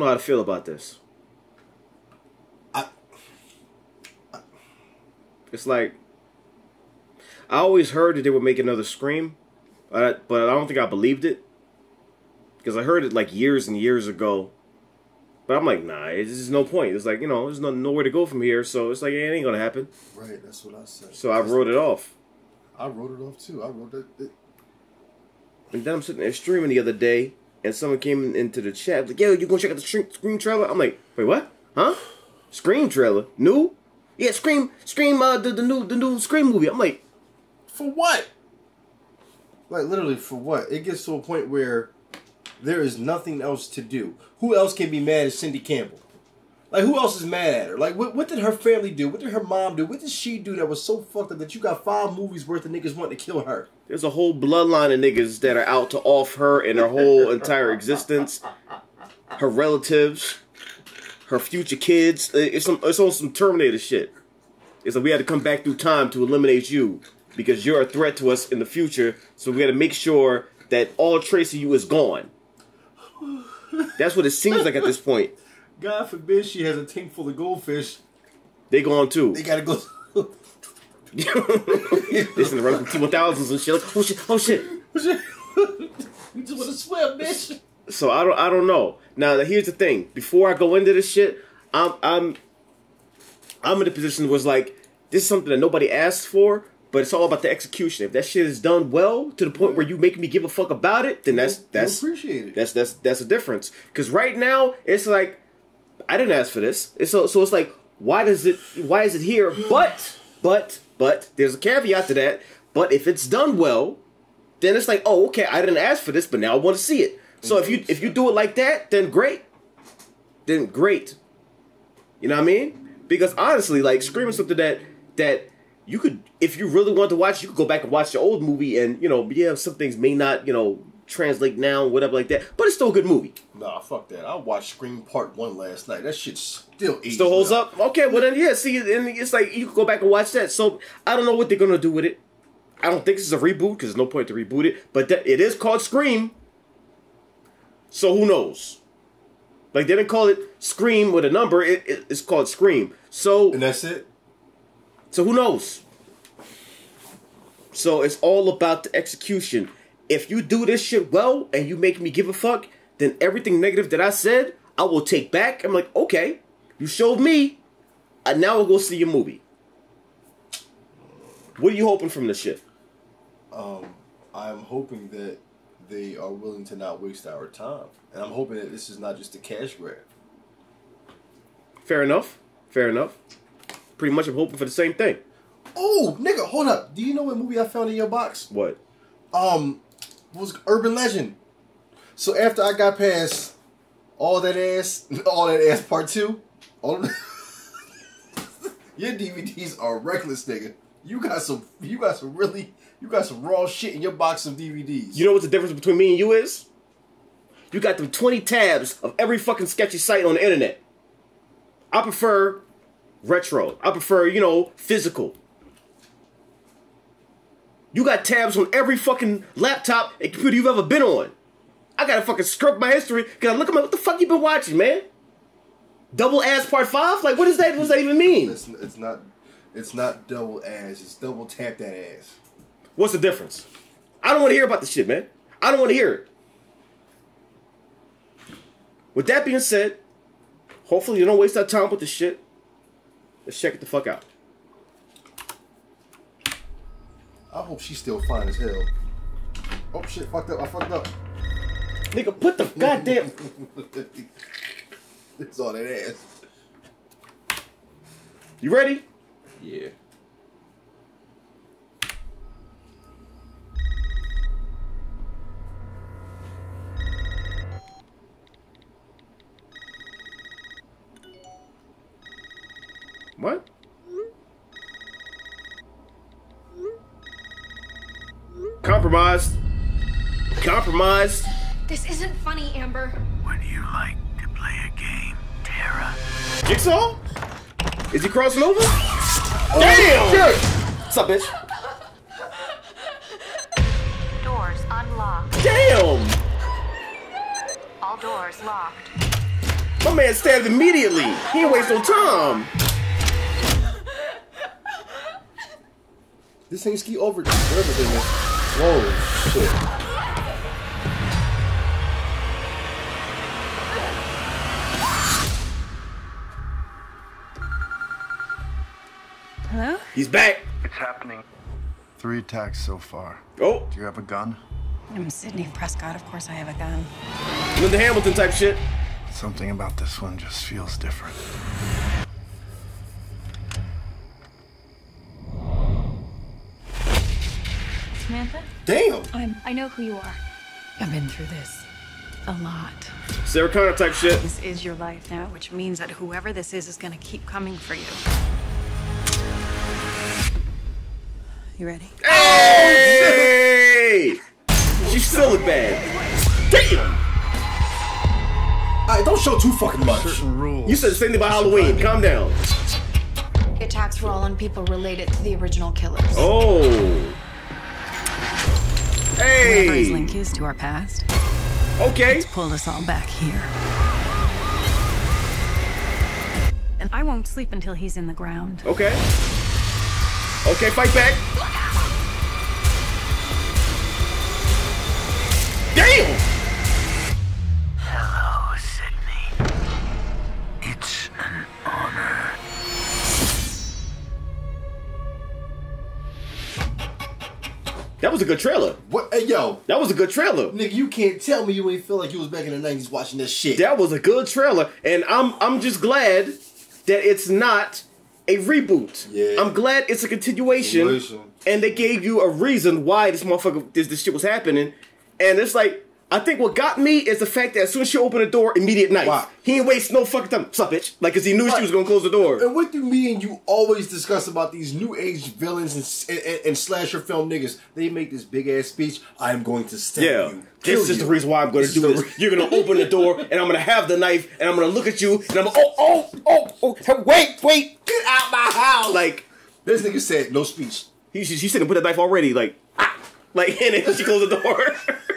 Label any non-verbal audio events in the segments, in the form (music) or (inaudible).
know how to feel about this. I- It's like I always heard that they would make another Scream, but I, but I don't think I believed it because I heard it like years and years ago. But I'm like, nah, just no point. It's like you know, there's no, nowhere to go from here, so it's like it ain't gonna happen. Right, that's what I said. So I wrote it off. I wrote it off too. I wrote it And then I'm sitting there streaming the other day, and someone came into the chat like, "Yo, you gonna check out the Scream, Scream trailer?" I'm like, "Wait, what? Huh? Scream trailer? New? Yeah, Scream, Scream, uh, the, the new, the new Scream movie." I'm like, for what? Like literally for what? It gets to a point where there is nothing else to do. Who else can be mad at Cindy Campbell? Like who else is mad at her? Like what, what did her family do? What did her mom do? What did she do that was so fucked up that you got five movies worth of niggas wanting to kill her? "There's a whole bloodline of niggas that are out to off her and her whole (laughs) entire existence, her relatives, her future kids. It's some, it's on some Terminator shit. It's like we had to come back through time to eliminate you because you're a threat to us in the future. So we got to make sure that all trace of you is gone. That's what it seems like at this point. (laughs) God forbid she has a tank full of goldfish. They gone too. They gotta go. (laughs) (laughs) this in the run from T1000s and shit. Like, oh shit, oh shit. (laughs) you just wanna swim, bitch. So I don't I don't know. Now here's the thing. Before I go into this shit, I'm I'm I'm in a position where it's like this is something that nobody asked for, but it's all about the execution. If that shit is done well to the point where you make me give a fuck about it, then that's You that's appreciate it. that's that's that's a difference. Because right now it's like I didn't ask for this. It's so so it's like why does it why is it here? But but but there's a caveat to that. But if it's done well, then it's like oh okay I didn't ask for this, but now I want to see it. So if you if you do it like that, then great. Then great. You know what I mean? Because honestly, like screaming something that that you could if you really want to watch, you could go back and watch the old movie and you know yeah some things may not you know translate now whatever like that, but it's still a good movie. Nah, fuck that. I watched Scream Part One last night. That shit still Still holds up. Okay, well then yeah. See, and it's like you can go back and watch that. So I don't know what they're gonna do with it. I don't think this is a reboot because there's no point to reboot it. But that, it is called Scream. So who knows? Like they didn't call it Scream with a number. It, it- it's called Scream. So And that's it. so who knows? So it's all about the execution. If you do this shit well and you make me give a fuck, then everything negative that I said, I will take back. I'm like, okay, you showed me, and now I'll go see your movie. What are you hoping from this shit? Um, I'm hoping that they are willing to not waste our time, and I'm hoping that this is not just a cash grab. Fair enough. Fair enough. Pretty much, I'm hoping for the same thing. Oh, nigga, hold up. Do you know what movie I found in your box? What? Um, was Urban Legend. So after I got past all that ass, (laughs) all that ass part two, all (laughs) your DVDs are reckless, nigga. You got some, you got some really, you got some raw shit in your box of DVDs. You know what the difference between me and you is? You got them 20 tabs of every fucking sketchy site on the internet. I prefer retro. I prefer, you know, physical. You got tabs on every fucking laptop and computer you've ever been on. I gotta fucking scrub my history because I look at my what the fuck you been watching, man? Double ass part five? Like what does that what does that even mean? It's, it's not, it's not double ass. It's double tap that ass. What's the difference? I don't want to hear about the shit, man. I don't want to hear it. With that being said, hopefully you don't waste our time with the shit. Let's check it the fuck out. I hope she's still fine as hell. Oh shit, fucked up. I fucked up. Nigga, put the goddamn. (laughs) it's all that ass. You ready? Yeah. What? Compromised. Compromised. This isn't funny, Amber. Would you like to play a game, Tara? Jigsaw? Is he crossing over? Damn! What's up, bitch? Doors unlocked. Damn! All doors locked. My man stabbed immediately. He ain't waste no time. This ain't ski over. Whatever thing is. Whoa, shit. Hello? He's back. It's happening. Three attacks so far. Oh, Do you have a gun? I'm Sidney Prescott. Of course I have a gun. Linda Hamilton type shit. Something about this one just feels different. Samantha? Damn. I'm. I know who you are. I've been through this. A lot. Sarah Connor type shit. This is your life now, which means that whoever this is is gonna keep coming for you. You ready? Hey! She still look bad. Damn! Alright, don't show too fucking much. Certain rules. You said the same thing about Halloween. Calm down. The attacks were all on people related to the original killers. Oh. Whatever his link is to our past, Okay. pulled us all back here. And I won't sleep until he's in the ground. Okay. Okay, fight back. Was a good trailer. What? Hey, yo, That was a good trailer. nigga, you can't tell me you ain't feel like you was back in the '90s watching this shit. That was a good trailer, and I'm I'm just glad that it's not a reboot. Yeah. I'm glad it's a continuation, Continuation. and they gave you a reason why this motherfucker this this shit was happening, and it's like. I think what got me is the fact that as soon as she opened the door, immediate knife. Wow. He ain't waste no fucking time. What's up, bitch? Like, cause he knew she was gonna close the door. And what do me and you always discuss about these new age villains and, and, and slasher film niggas? They make this big ass speech. I'm going to stab Yeah, you. this is the reason why I'm going to do this. re- You're going (laughs) to open the door, and I'm going to have the knife, and I'm going to look at you, and I'm like, oh, oh, oh, oh, wait, wait, get out my house. Like, This nigga said no speech. he, she, she said, put the knife already, like, ah, like, (laughs) and then she closed the door. (laughs)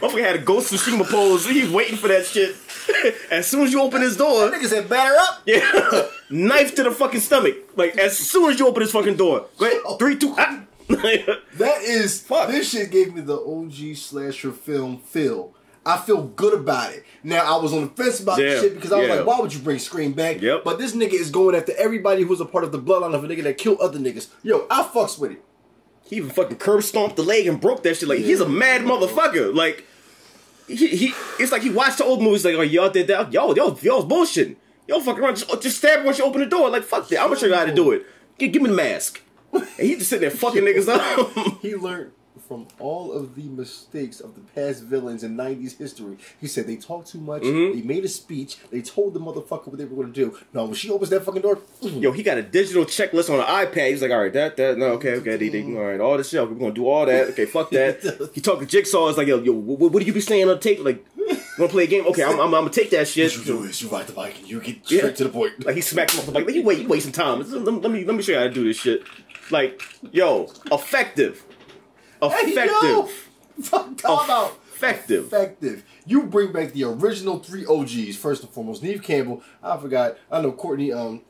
Motherfucker had a Ghost of Tsushima pose. He's waiting for that shit. (laughs) as soon as you open his door, Nigga said batter up. yeah, (laughs) knife to the fucking stomach. Like, as soon as you open his fucking door, ahead, three, two, ah. (laughs) That is Fuck. This shit gave me the OG slasher film feel. I feel good about it. Now I was on the fence about Yeah, this shit because I was yeah. like, why would you bring Scream back? Yep. But this nigga is going after everybody who's a part of the bloodline of a nigga that killed other niggas. Yo, I fucks with it. He even fucking curb stomped the leg and broke that shit. Like he's a mad motherfucker. Like he, he it's like he watched the old movies. Like oh y'all did that. Yo yo y'all's bullshitting. Yo fucking around. Just, just stab once you open the door. Like fuck that. I'm gonna show you how to do it. Give, give me the mask. And he just sitting there fucking niggas up. (laughs) He learned from all of the mistakes of the past villains in 90s history. He said they talked too much, Mm-hmm. they made a speech, they told the motherfucker what they were going to do. No, when she opens that fucking door, Yo, he got a digital checklist on an iPad. He's like, all right, that, that, no, okay, okay, ding, all right, all this shit, we're gonna do all that. Okay, fuck that. (laughs) he talked to Jigsaw. It's like, yo, yo, what, what do you be saying on the tape? Like, wanna play a game? Okay, I'm, I'm, I'm gonna take that shit. What you do is you ride the bike and you get straight Yeah. to the point. Like he smacked him off the bike. Like you wait, you wasting time. Let, me let me show you how to do this shit. Like, yo, effective, effective! Fuck, talk about effective. effective. You bring back the original three OGs first and foremost. Neve Campbell. I forgot. I know Courteney. Um,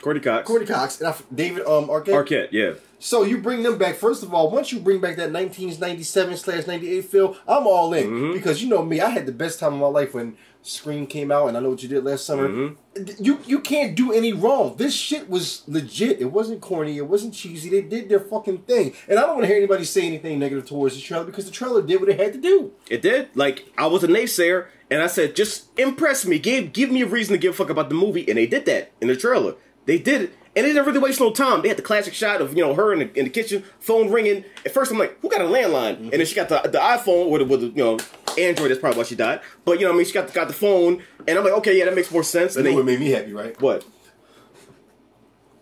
Courteney Cox, Courteney Cox and I, David. Um, Arquette. Arquette, yeah. So you bring them back. First of all, once you bring back that 1997 slash 98 feel, I'm all in Mm-hmm. because you know me. I had the best time of my life when Scream came out, and I know what you did last summer. Mm-hmm. You you can't do any wrong. This shit was legit. It wasn't corny. It wasn't cheesy. They did their fucking thing, and I don't want to hear anybody say anything negative towards the trailer because the trailer did what it had to do. It did. Like I was a naysayer, and I said, just impress me. Give give me a reason to give a fuck about the movie, and they did that in the trailer. They did it, and they didn't really waste no time. They had the classic shot of you know her in the, in the kitchen, phone ringing. At first, I'm like, who got a landline? And then she got the the iPhone with the, with the, you know Android. That's probably why she died. But you know, what I mean, she got the, got the phone, and I'm like, okay, yeah, that makes more sense. You And know they what made me happy, right? what?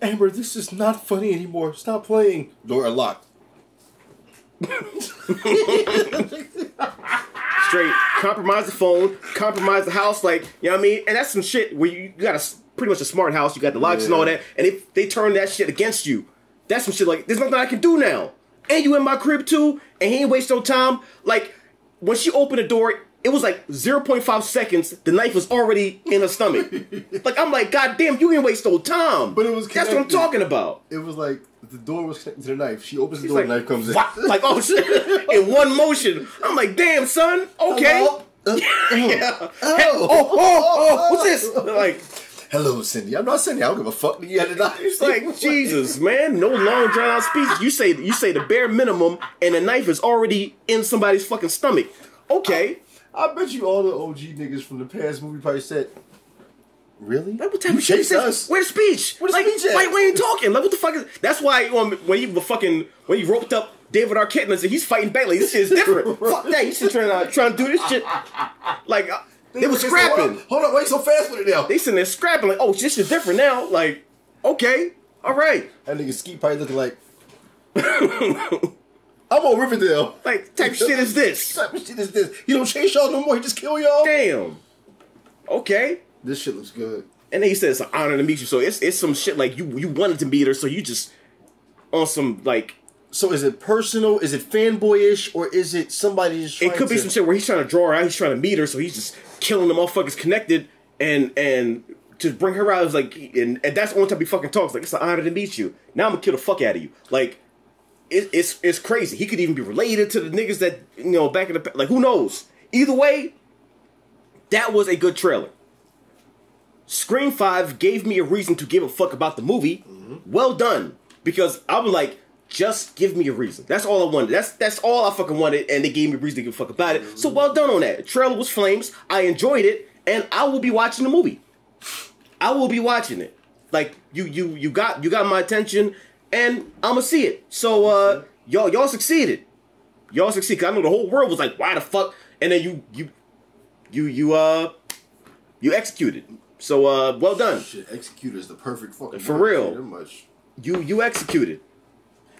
Amber, this is not funny anymore. Stop playing. Door unlocked. straight compromise the phone, compromise the house, like you know what I mean. And that's some shit where you, you got a pretty much a smart house, you got the locks and all that, and if they turn that shit against you, that's some shit like there's nothing I can do now. And you in my crib too, and he ain't waste no time. Like when she opened the door, it was like 0.5 seconds. The knife was already in her stomach. (laughs) like I'm like, God damn, you didn't waste no time. But it was that's what I'm talking about. It was like the door was connected to the knife. She opens the It's door, like, the knife comes in. "What?" like oh shit, (laughs) in one motion. I'm like, damn son, okay. Hello? Uh, (laughs) Yeah. oh. oh, oh, oh, what's this? Like, Hello, Cindy. I'm not Cindy. I don't give a fuck. You had a knife. it's like (laughs) Jesus, man. No long drawn out speech. You say you say the bare minimum, and the knife is already in somebody's fucking stomach. Okay. I bet you all the OG niggas from the past movie probably said, "Really? Like, what type You of shit is? Where's speech? Where's like, speech at? Like, when you talking? Like, what the fuck is? That's why um, when you were fucking when you roped up David Arquette and said he's fighting back, like this shit is different. (laughs) fuck that. You should trying to trying to do this shit. Like uh, they was Hold on, scrapping. Hold on, you so fast with it now? They sitting there scrapping. Like, oh, this is different now. Like, okay, all right. That nigga Skeet probably looking like, (laughs) I'm on Riverdale. Like, type shit is this? What (laughs) type of shit is this? He don't chase y'all no more. He just kill y'all. Damn. Okay. This shit looks good. And then he said it's an honor to meet you. So it's it's some shit like you you wanted to meet her, so you just on some like So is it personal? Is it fanboyish, or is it somebody just? Trying it could be to, some shit where he's trying to draw her out, he's trying to meet her, so he's just killing the motherfuckers connected and and to bring her out is like and, and that's the only time he fucking talks. Like it's an honor to meet you. Now I'm gonna kill the fuck out of you. Like it, it's it's crazy. He could even be related to the niggas that you know back in the like who knows. Either way, that was a good trailer. Scream Five gave me a reason to give a fuck about the movie. Mm-hmm. Well done, because I'm like, just give me a reason. That's all I wanted. That's that's all I fucking wanted, and they gave me a reason to give a fuck about it. So well done on that. The trailer was flames. I enjoyed it, and I will be watching the movie. I will be watching it. Like you, you, you got you got my attention, and I'ma see it. So uh, y'all, y'all succeeded. Y'all succeed. Cause I know the whole world was like, why the fuck? And then you, you, you, you, uh, you executed. So uh, well done. Shit, executor is the perfect fucking. For word. real. You, you executed.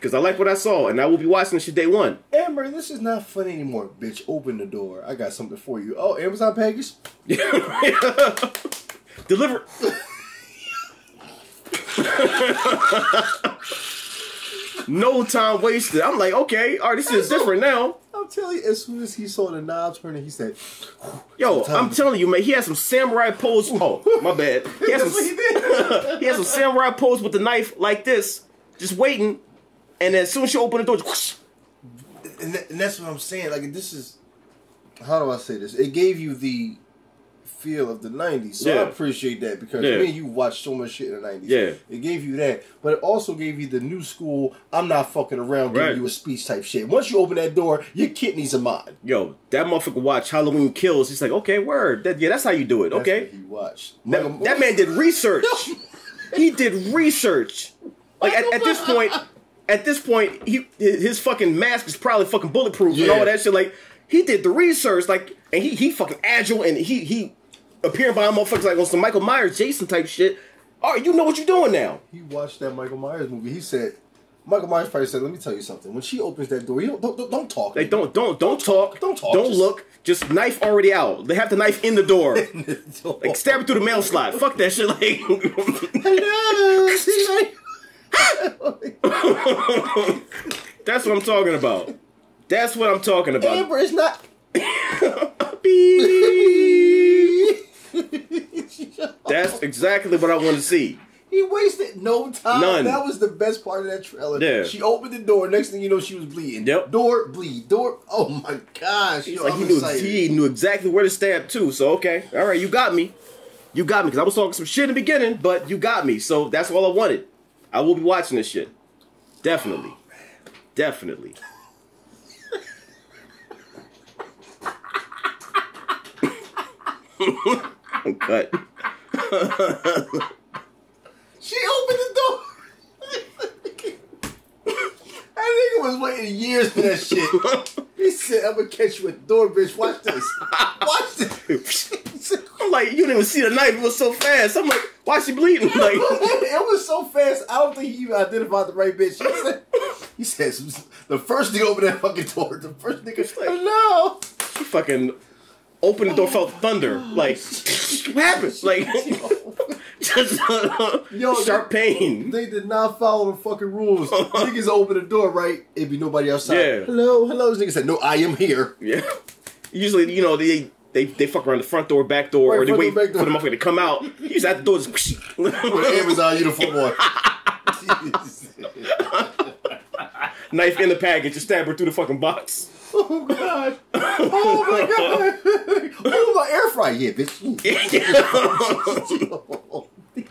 Because I like what I saw, and I will be watching this shit day one. Amber, this is not fun anymore, bitch. Open the door. I got something for you. Oh, Amazon package. (laughs) Deliver. (laughs) no time wasted. I'm like, okay, all right, this is different now. I'm telling you, as soon as he saw the knob turning, he said, Yo, I'm telling you, man, he had some samurai pose. Oh, my bad. He had (laughs) "That's what he he had some samurai pose with the knife like this, just waiting. And as soon as she opened the door, whoosh. and, that, and that's what I'm saying. Like this is, how do I say this? It gave you the feel of the '90s, so I appreciate that because Yeah. me and you watched so much shit in the '90s. Yeah. it gave you that, but it also gave you the new school. I'm not fucking around, giving Right. you a speech type shit. Once you open that door, your kidneys are mine. Yo, that motherfucker watch Halloween Kills. He's like, okay, word. That, yeah, that's how you do it. Okay. he watched. That, that man did research. (laughs) he did research. Like at, at this point, at this point, he his fucking mask is probably fucking bulletproof and all that shit. Like he did the research. Like and he he fucking agile and he he appearing by motherfuckers like on some Michael Myers, Jason type shit. All right, you know what you're doing now. He watched that Michael Myers movie. He said, Michael Myers probably said, "Let me tell you something. When she opens that door, you don't don't, don't, don't talk. Like don't don't don't talk. Don't talk, Don't just- look. Just knife already out. They have the knife in the door. (laughs) Don't- Like stab it through the mail slot. Fuck that shit. Like (laughs) (laughs) that's what I'm talking about. That's what I'm talking about. Amber is not. (laughs) That's (laughs) exactly what I want to see. He wasted no time. None. That was the best part of that trailer. Yeah. She opened the door. Next thing you know, she was bleeding. Yep. Door bleed. Door. Oh my gosh. Yo, like he knew he knew exactly where to stab too. So okay, all right, you got me. You got me because I was talking some shit in the beginning, but you got me. So that's all I wanted. I will be watching this shit. Definitely, definitely. (laughs) Cut. (laughs) She opened the door. (laughs) that nigga was waiting years for that shit. He said, "I'm gonna catch you at the door, bitch. Watch this. Watch this." I'm like, you didn't even see the knife. It was so fast. I'm like, why she bleeding? (laughs) Like, it was so fast. I don't think he even identified the right bitch. He (laughs) said, he says the first nigga open that fucking door. The first nigga like- (laughs) hello. she fucking opened the door, felt thunder. Oh, like, what happened? Like, just uh, Yo, sharp pain. They did not follow the fucking rules. Niggas open the door right, it'd be nobody outside. Yeah. Hello, hello. This nigga said, "No, I am here." Yeah. Usually, you know, they they they fuck around the front door, back door, Right, or they wait door, back for the motherfucker to come out. (laughs) You just have to do this. With Amazon uniform on. (laughs) Knife in the package, just stab her through the fucking box. oh god. Oh my god. Oh my air fryer, yeah, bitch. (laughs)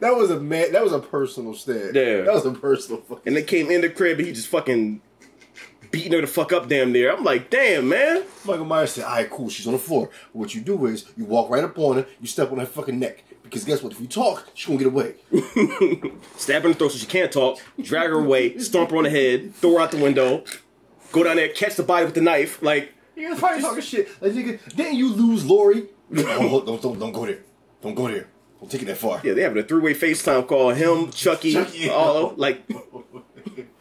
that was a man. That was a personal stab. Yeah. That was a personal. Fucking And they came in the crib and he just fucking beating her the fuck up damn near. I'm like, damn, man. Michael Myers said, "All right, cool. She's on the floor. What you do is you walk right up on her. You step on her fucking neck because guess what? If you talk, she's gonna get away. (laughs) Stab her in the throat so she can't talk, drag her away, stomp her on the head, throw her out the window, go down there, catch the body with the knife. Like, You was probably talking shit. Like, nigga, didn't you lose Lori? (laughs) Oh, don't, don't, don't go there. Don't go there. Don't take it that far. yeah, they having a three way FaceTime call. Him, Chucky, Chucky. all of, like, (laughs)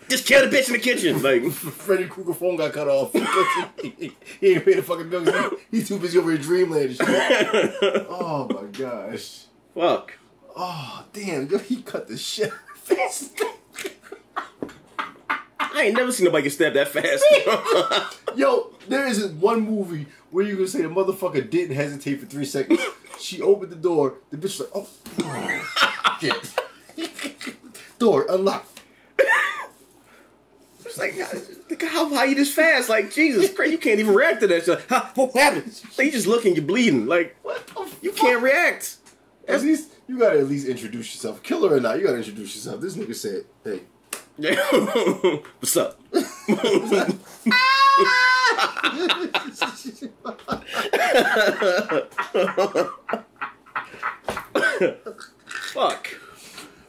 just kill the bitch in the kitchen. (laughs) Like, Freddy Krueger phone got cut off. (laughs) he ain't pay the fucking bills. He, he's too busy over in Dreamland and shit. (laughs) oh my gosh. fuck. Oh damn, he cut the shit fast. I ain't never seen nobody get stabbed that fast. Yo, there isn't one movie where you gonna say the motherfucker didn't hesitate for three seconds. She opened the door. The bitch was like, oh, oh shit. door unlocked. It's like, look how how you this fast? Like, Jesus Christ, you can't even react to that shit. Huh, what happened? Like, you just looking, you're bleeding. Like, What the you fuck? can't react. At least you gotta at least introduce yourself. Killer or not, you gotta introduce yourself. This nigga said, "Hey, Yeah. (laughs) What's up? (laughs) (laughs) Fuck.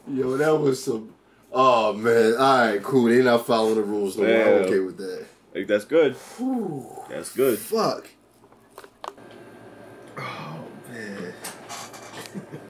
yo, that was some." Oh man! All right, cool. They're not following the rules. No, I'm okay with that. Like that's good. Whew. That's good. Fuck. Oh man.